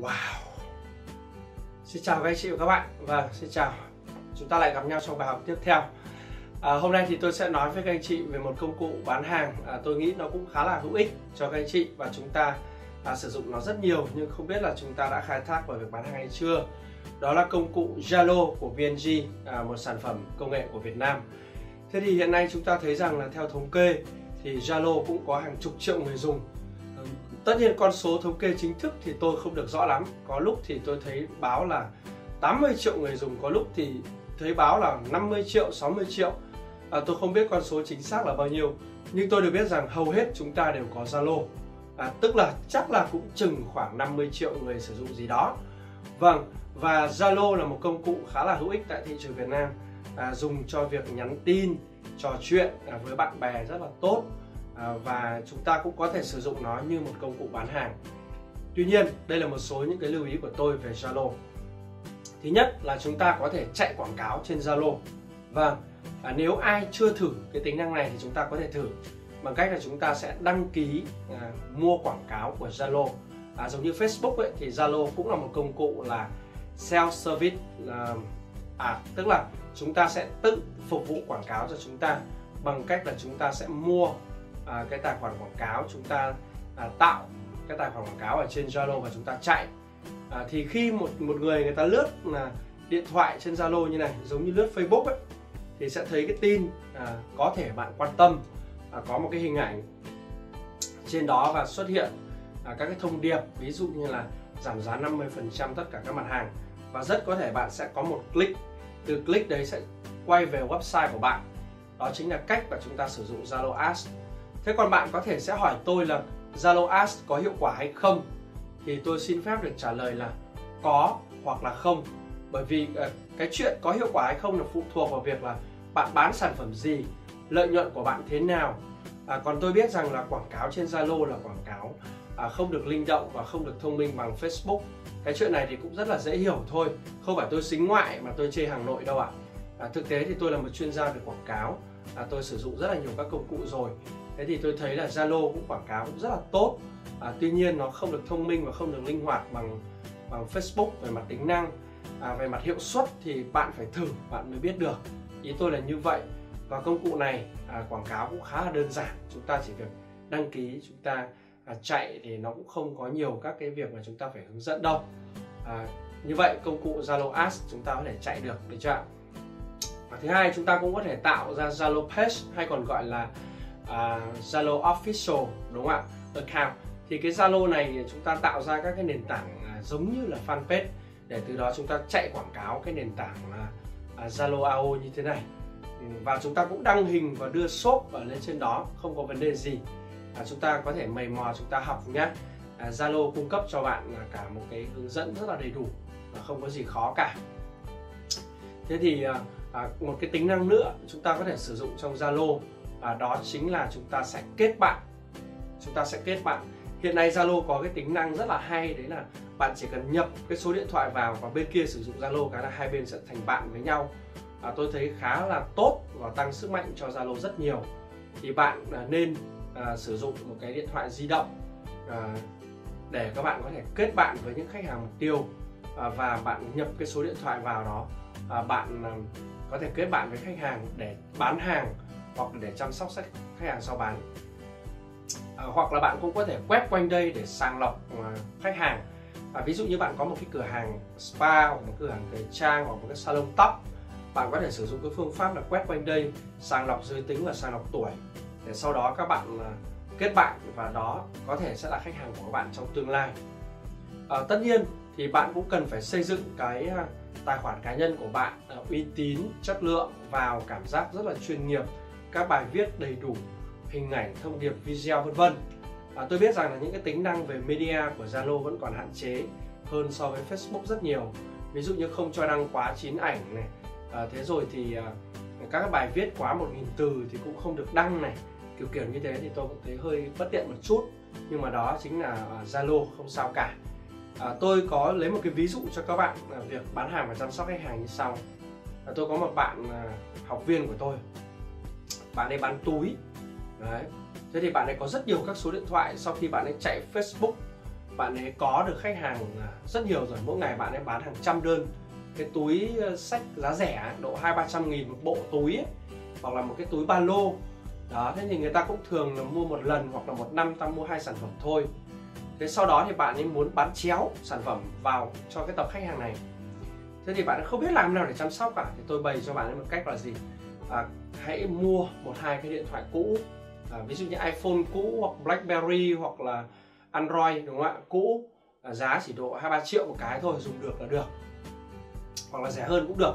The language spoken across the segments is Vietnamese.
Wow. Xin chào các anh chị và các bạn. Vâng, xin chào. Chúng ta lại gặp nhau trong bài học tiếp theo. À, Hôm nay thì tôi sẽ nói với các anh chị về một công cụ bán hàng à, Tôi nghĩ nó cũng khá là hữu ích cho các anh chị Và chúng ta à, sử dụng nó rất nhiều Nhưng không biết là chúng ta đã khai thác vào việc bán hàng hay chưa. Đó là công cụ Zalo của VNG à, Một sản phẩm công nghệ của Việt Nam. Thế thì hiện nay chúng ta thấy rằng là theo thống kê Thì Zalo cũng có hàng chục triệu người dùng. Tất nhiên con số thống kê chính thức thì tôi không được rõ lắm. Có lúc thì tôi thấy báo là 80 triệu người dùng Có lúc thì thấy báo là 50 triệu, 60 triệu. À, Tôi không biết con số chính xác là bao nhiêu Nhưng tôi được biết rằng hầu hết chúng ta đều có Zalo. À, Tức là chắc là cũng chừng khoảng 50 triệu người sử dụng gì đó. Vâng, và Zalo là một công cụ khá là hữu ích tại thị trường Việt Nam à, Dùng cho việc nhắn tin, trò chuyện à, với bạn bè rất là tốt. À, và chúng ta cũng có thể sử dụng nó như một công cụ bán hàng. Tuy nhiên đây là một số những cái lưu ý của tôi về Zalo. Thứ nhất là chúng ta có thể chạy quảng cáo trên Zalo. Và à, nếu ai chưa thử cái tính năng này thì chúng ta có thể thử. Bằng cách là chúng ta sẽ đăng ký à, mua quảng cáo của Zalo. À, giống như Facebook ấy, thì Zalo cũng là một công cụ là self service à, à tức là chúng ta sẽ tự phục vụ quảng cáo cho chúng ta bằng cách là chúng ta sẽ mua à, cái tài khoản quảng cáo chúng ta à, tạo cái tài khoản quảng cáo ở trên Zalo và chúng ta chạy. À, thì khi một một người người ta lướt là điện thoại trên Zalo như này giống như lướt Facebook ấy thì sẽ thấy cái tin à, có thể bạn quan tâm à, có một cái hình ảnh trên đó và xuất hiện à, các cái thông điệp ví dụ như là giảm giá 50% tất cả các mặt hàng. Và rất có thể bạn sẽ có một click từ click đấy sẽ quay về website của bạn. Đó chính là cách mà chúng ta sử dụng Zalo Ads. Thế còn bạn có thể sẽ hỏi tôi là Zalo Ads có hiệu quả hay không? Thì tôi xin phép được trả lời là có hoặc là không. Bởi vì ờ, cái chuyện có hiệu quả hay không là phụ thuộc vào việc là bạn bán sản phẩm gì, lợi nhuận của bạn thế nào. À, còn tôi biết rằng là quảng cáo trên Zalo là quảng cáo à, không được linh động và không được thông minh bằng Facebook. Cái chuyện này thì cũng rất là dễ hiểu thôi. Không phải tôi xính ngoại mà tôi chê hàng nội đâu ạ. À. À, thực tế thì tôi là một chuyên gia về quảng cáo. À, tôi sử dụng rất là nhiều các công cụ rồi thế thì tôi thấy là Zalo cũng quảng cáo cũng rất là tốt. À, tuy nhiên nó không được thông minh và không được linh hoạt bằng bằng Facebook về mặt tính năng. À, về mặt hiệu suất thì bạn phải thử bạn mới biết được. Ý tôi là như vậy. Và công cụ này à, quảng cáo cũng khá là đơn giản. Chúng ta chỉ việc đăng ký chúng ta à, chạy thì nó cũng không có nhiều các cái việc mà chúng ta phải hướng dẫn đâu. À, như vậy công cụ Zalo Ads chúng ta có thể chạy được được chưa và thứ hai chúng ta cũng có thể tạo ra Zalo Page hay còn gọi là À, Zalo uh, Official đúng không ạ? Account. Thì cái Zalo này chúng ta tạo ra các cái nền tảng uh, giống như là fanpage. Để từ đó chúng ta chạy quảng cáo cái nền tảng uh, Zalo AO như thế này. Ừ, và chúng ta cũng đăng hình và đưa shop ở lên trên đó không có vấn đề gì. À, chúng ta có thể mày mò chúng ta học nhé. À, Zalo cung cấp cho bạn cả một cái hướng dẫn rất là đầy đủ và không có gì khó cả. Thế thì à, một cái tính năng nữa chúng ta có thể sử dụng trong Zalo à, đó chính là chúng ta sẽ kết bạn. Chúng ta sẽ kết bạn. Hiện nay Zalo có cái tính năng rất là hay đấy là bạn chỉ cần nhập cái số điện thoại vào và bên kia sử dụng Zalo cái là hai bên sẽ thành bạn với nhau. À, tôi thấy khá là tốt và tăng sức mạnh cho Zalo rất nhiều. Thì bạn à, nên à, sử dụng một cái điện thoại di động à, để các bạn có thể kết bạn với những khách hàng mục tiêu à, và bạn nhập cái số điện thoại vào đó. À, bạn à, có thể kết bạn với khách hàng để bán hàng hoặc để chăm sóc khách hàng sau bán. À, hoặc là bạn cũng có thể quét quanh đây để sàng lọc à, khách hàng. À, ví dụ như bạn có một cái cửa hàng spa hoặc một cửa hàng thời trang hoặc một cái salon tóc bạn có thể sử dụng cái phương pháp là quét quanh đây sàng lọc giới tính và sàng lọc tuổi. Để sau đó các bạn à, kết bạn và đó có thể sẽ là khách hàng của các bạn trong tương lai. À, tất nhiên thì bạn cũng cần phải xây dựng cái à, tài khoản cá nhân của bạn uh, uy tín chất lượng vào cảm giác rất là chuyên nghiệp các bài viết đầy đủ hình ảnh thông điệp video vân vân. À, tôi biết rằng là những cái tính năng về media của Zalo vẫn còn hạn chế hơn so với Facebook rất nhiều. Ví dụ như không cho đăng quá chín ảnh này. À, thế rồi thì à, các bài viết quá một nghìn từ thì cũng không được đăng này. Kiểu kiểu như thế thì tôi cũng thấy hơi bất tiện một chút. Nhưng mà đó chính là ờ, Zalo không sao cả. À, tôi có lấy một cái ví dụ cho các bạn à, việc bán hàng và chăm sóc khách hàng như sau. À, tôi có một bạn à, học viên của tôi bạn ấy bán túi. Đấy. Thế thì bạn ấy có rất nhiều các số điện thoại sau khi bạn ấy chạy Facebook. Bạn ấy có được khách hàng à, rất nhiều rồi. Mỗi ngày bạn ấy bán hàng trăm đơn. Cái túi ờ, sách giá rẻ độ hai ba trăm nghìn một bộ túi ấy, hoặc là một cái túi ba lô. Đó thế thì người ta cũng thường là mua một lần hoặc là một năm ta mua hai sản phẩm thôi. Thế sau đó thì bạn ấy muốn bán chéo sản phẩm vào cho cái tập khách hàng này. Thế thì bạn không biết làm nào để chăm sóc cả. Thì tôi bày cho bạn ấy một cách là gì? À, hãy mua một hai cái điện thoại cũ. À, ví dụ như iPhone cũ hoặc BlackBerry hoặc là Android đúng không ạ? Cũ à, giá chỉ độ hai ba triệu một cái thôi dùng được là được. Hoặc là rẻ hơn cũng được.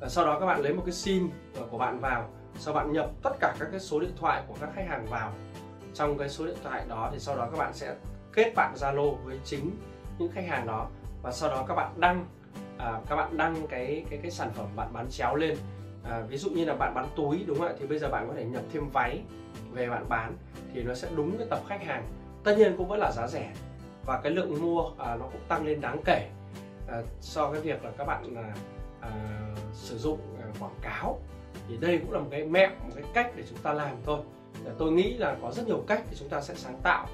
À, sau đó các bạn lấy một cái sim của bạn vào. Sau bạn nhập tất cả các cái số điện thoại của các khách hàng vào. Trong cái số điện thoại đó thì sau đó các bạn sẽ kết bạn Zalo với chính những khách hàng đó. Và sau đó các bạn đăng à, các bạn đăng cái cái cái sản phẩm bạn bán chéo lên à, ví dụ như là bạn bán túi đúng không ạ? Thì bây giờ bạn có thể nhập thêm váy về bạn bán thì nó sẽ đúng cái tập khách hàng. Tất nhiên cũng vẫn là giá rẻ và cái lượng mua à, nó cũng tăng lên đáng kể à, so với việc là các bạn à, à, sử dụng à, quảng cáo. Thì đây cũng là một cái mẹo một cái cách để chúng ta làm thôi. Tôi nghĩ là có rất nhiều cách để chúng ta sẽ sáng tạo.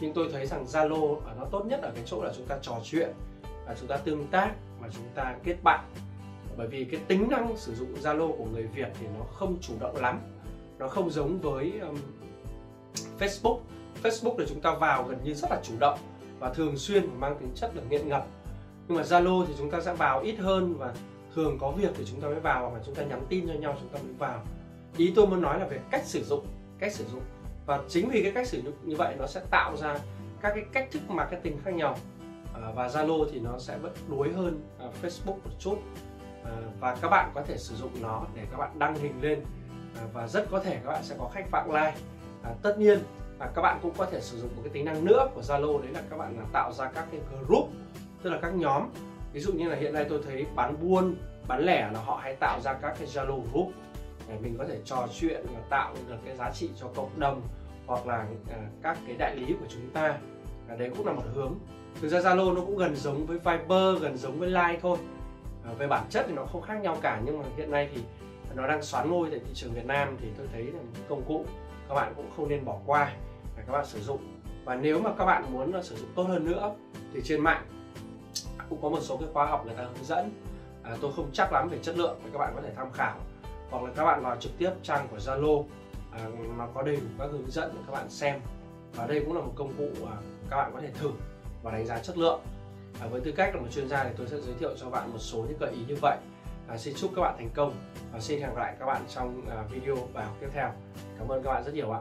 Nhưng tôi thấy rằng Zalo à, nó tốt nhất ở cái chỗ là chúng ta trò chuyện và chúng ta tương tác và chúng ta kết bạn bởi vì cái tính năng sử dụng Zalo của người Việt thì nó không chủ động lắm. Nó không giống với um, Facebook. Facebook là chúng ta vào gần như rất là chủ động và thường xuyên mang tính chất là nghiện ngập. Nhưng mà Zalo thì chúng ta sẽ vào ít hơn và thường có việc thì chúng ta mới vào hoặc là chúng ta nhắn tin cho nhau chúng ta mới vào. Ý tôi muốn nói là về cách sử dụng cách sử dụng. Và chính vì cái cách sử dụng như vậy nó sẽ tạo ra các cái cách thức marketing khác nhau. À, và Zalo thì nó sẽ vẫn đuối hơn à, Facebook một chút. Ờ, và các bạn có thể sử dụng nó để các bạn đăng hình lên. Ờ, và rất có thể các bạn sẽ có khách vãng like tất nhiên là các bạn cũng có thể sử dụng một cái tính năng nữa của Zalo đấy là các bạn tạo ra các cái group tức là các nhóm. Ví dụ như là hiện nay tôi thấy bán buôn bán lẻ là họ hay tạo ra các cái Zalo group để mình có thể trò chuyện và tạo được cái giá trị cho cộng đồng hoặc là à, các cái đại lý của chúng ta. À, đấy cũng là một hướng. Thực ra Zalo nó cũng gần giống với Viber gần giống với Line thôi. Ờ, về bản chất thì nó không khác nhau cả nhưng mà hiện nay thì nó đang xoán ngôi tại thị trường Việt Nam thì tôi thấy là những công cụ các bạn cũng không nên bỏ qua để các bạn sử dụng. Và nếu mà các bạn muốn sử dụng tốt hơn nữa thì trên mạng cũng có một số cái khóa học người ta hướng dẫn. À, tôi không chắc lắm về chất lượng thì các bạn có thể tham khảo. Hoặc là các bạn vào trực tiếp trang của Zalo à, nó có đầy đủ các hướng dẫn để các bạn xem. Và đây cũng là một công cụ à, các bạn có thể thử và đánh giá chất lượng à, với tư cách là một chuyên gia thì tôi sẽ giới thiệu cho bạn một số những gợi ý như vậy. À, xin chúc các bạn thành công và xin hẹn gặp lại các bạn trong à, video bài học tiếp theo. Cảm ơn các bạn rất nhiều ạ.